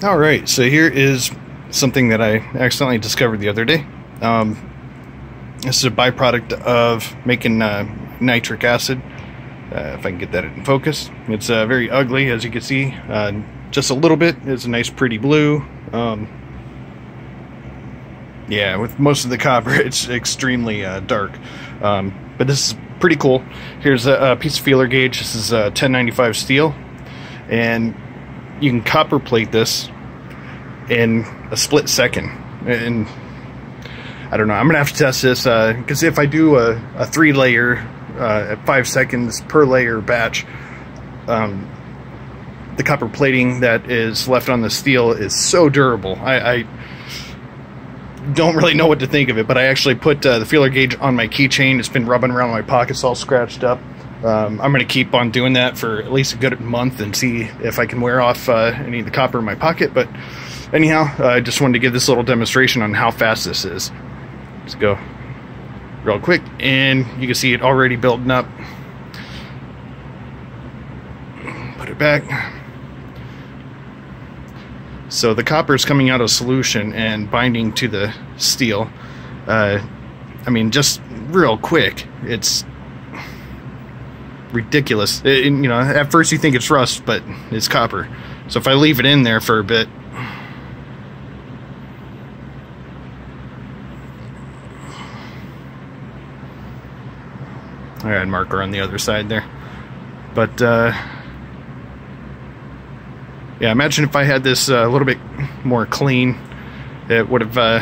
All right, so here is something that I accidentally discovered the other day. Um, this is a byproduct of making uh, nitric acid. Uh, if I can get that in focus, it's uh, very ugly, as you can see. Uh, just a little bit. It's a nice, pretty blue. Um, yeah, with most of the copper, it's extremely uh, dark. Um, but this is pretty cool. Here's a, a, piece of feeler gauge. This is a 1095 steel, and you can copper plate this in a split second. And I don't know. I'm gonna have to test this because uh, if I do a, a three layer uh, at five seconds per layer batch, um, the copper plating that is left on the steel is so durable. I, I don't really know what to think of it, but I actually put uh, the feeler gauge on my keychain. It's been rubbing around my pockets all scratched up. Um, I'm going to keep on doing that for at least a good month and see if I can wear off uh, any of the copper in my pocket. But anyhow, uh, I just wanted to give this little demonstration on how fast this is. Let's go real quick, and you can see it already building up. Put it back. So the copper is coming out of solution and binding to the steel. Uh, I mean, just real quick. It's ridiculous. It, you know, at first you think it's rust, but it's copper. So if I leave it in there for a bit, I had marker on the other side there. But uh, yeah, imagine if I had this uh, a little bit more clean, it would have uh,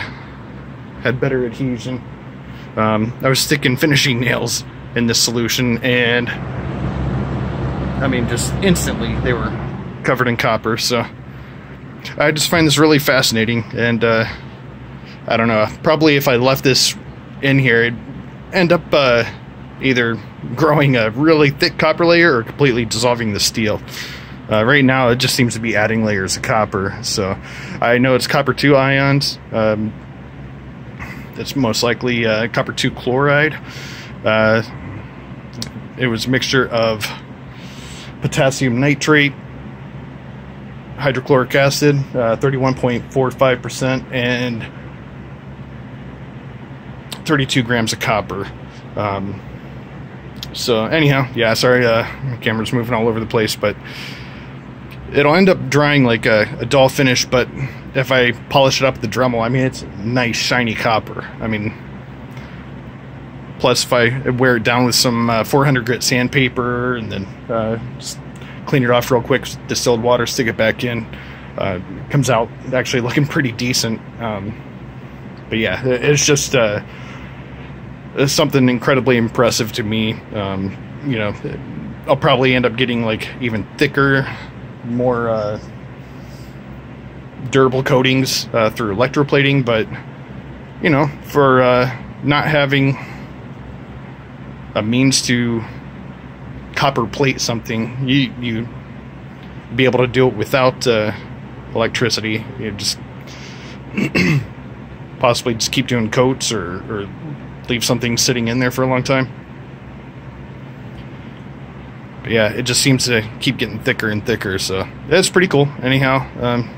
had better adhesion. Um, I was sticking finishing nails in this solution, and I mean, just instantly they were covered in copper. So I just find this really fascinating, and uh, I don't know. Probably if I left this in here, it'd end up uh, either growing a really thick copper layer or completely dissolving the steel. Uh, right now, it just seems to be adding layers of copper. So I know it's copper 2 ions. Um, it's most likely uh, copper 2 chloride. Uh, it was a mixture of potassium nitrate, hydrochloric acid, 31.45%, uh, and 32 grams of copper. Um, so anyhow, yeah, sorry, uh, camera's moving all over the place, but it'll end up drying like a, a, dull finish, but if I polish it up the Dremel, I mean, it's nice, shiny copper. I mean, plus if I wear it down with some uh, 400 grit sandpaper and then uh, clean it off real quick, distilled water, stick it back in, uh, comes out actually looking pretty decent. Um, but yeah, it's just uh, it's something incredibly impressive to me. Um, you know, I'll probably end up getting like even thicker more uh, durable coatings uh, through electroplating, but you know, for not having a means to copper plate something, you you be able to do it without uh, electricity. You just possibly just keep doing coats or, or leave something sitting in there for a long time. But yeah, it just seems to keep getting thicker and thicker. So it's pretty cool. Anyhow, um,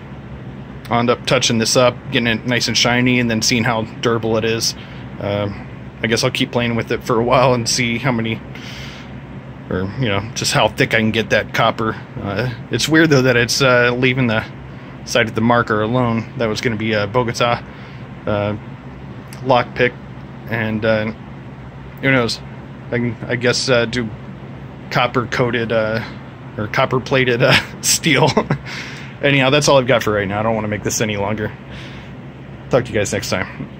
I'll end up touching this up, getting it nice and shiny, and then seeing how durable it is. Um, I guess I'll keep playing with it for a while and see how many, or you know, just how thick I can get that copper. Uh, it's weird though that it's uh, leaving the side of the marker alone. That was going to be a Bogota uh, lockpick, and uh, who knows? I can, I guess, uh, do copper coated uh, or copper plated uh, steel. Anyhow, that's all I've got for right now. I don't want to make this any longer. Talk to you guys next time.